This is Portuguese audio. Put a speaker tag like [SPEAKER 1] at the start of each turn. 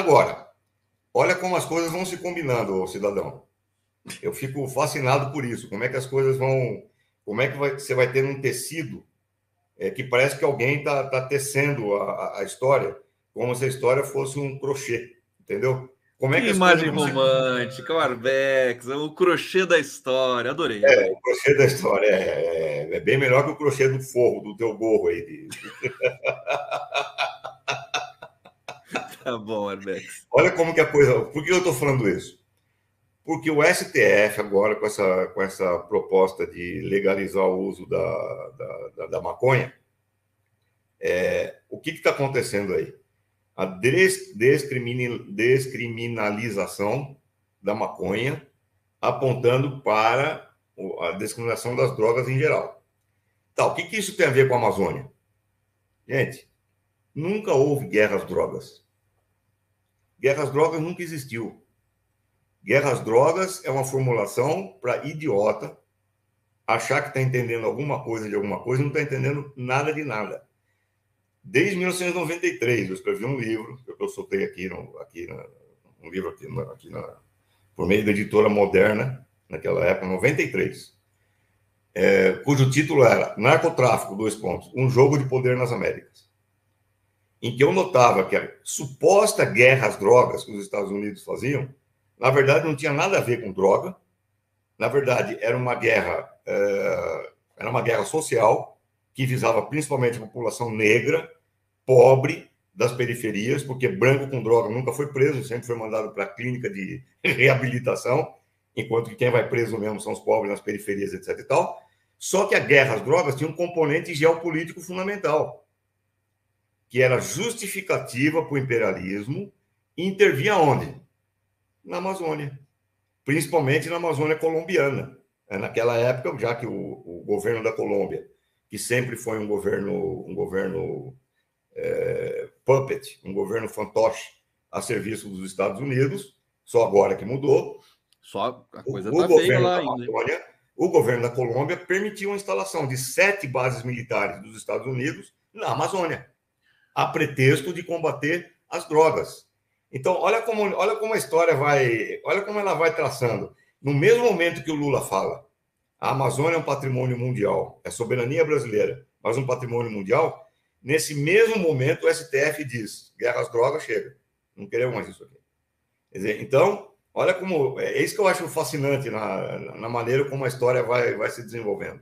[SPEAKER 1] Agora, olha como as coisas vão se combinando, cidadão. Eu fico fascinado por isso. Como é que as coisas vão. Como é que vai, você vai ter um tecido é, que parece que alguém está tá tecendo a, a história como se a história fosse um crochê, entendeu?
[SPEAKER 2] Como é que, que imagem romântica, o Arbex, o crochê da história, adorei.
[SPEAKER 1] É, o crochê da história é, é, é, bem melhor que o crochê do forro, do teu gorro aí.
[SPEAKER 2] tá bom, Arbex.
[SPEAKER 1] Olha como que a coisa. Por que eu estou falando isso? Porque o STF, agora, com essa, com essa proposta de legalizar o uso da, da, da, da maconha, é, o que está acontecendo aí? a descriminalização da maconha, apontando para a descriminalização das drogas em geral. Tá, o que, que isso tem a ver com a Amazônia? Gente, nunca houve guerras drogas. Guerras drogas nunca existiu. Guerras drogas é uma formulação para idiota achar que está entendendo alguma coisa de alguma coisa e não está entendendo nada de nada. Desde 1993, eu escrevi um livro, que eu soltei aqui, no, aqui na, um livro aqui, na, aqui na, por meio da editora Moderna, naquela época, 93, é, cujo título era Narcotráfico, dois pontos, um jogo de poder nas Américas. Em que eu notava que a suposta guerra às drogas que os Estados Unidos faziam, na verdade, não tinha nada a ver com droga. Na verdade, era uma guerra, é, era uma guerra social que visava principalmente a população negra, pobre, das periferias, porque branco com droga nunca foi preso, sempre foi mandado para a clínica de reabilitação, enquanto que quem vai preso mesmo são os pobres nas periferias, etc. e tal. Só que a guerra às drogas tinha um componente geopolítico fundamental, que era justificativa para o imperialismo intervia onde? Na Amazônia, principalmente na Amazônia colombiana. É, naquela época, já que o, o governo da Colômbia que sempre foi um governo, um governo é, puppet, um governo fantoche a serviço dos Estados Unidos, só agora que mudou.
[SPEAKER 2] Só a coisa está feia lá ainda.
[SPEAKER 1] Amazônia, o governo da Colômbia permitiu a instalação de sete bases militares dos Estados Unidos na Amazônia, a pretexto de combater as drogas. Então, olha como, olha como a história vai, olha como ela vai traçando. No mesmo momento que o Lula fala, a Amazônia é um patrimônio mundial, é soberania brasileira, mas um patrimônio mundial. Nesse mesmo momento, o STF diz: guerra às drogas chega, não queremos mais isso aqui. Dizer, então, olha como. É isso que eu acho fascinante na, na maneira como a história vai, vai se desenvolvendo.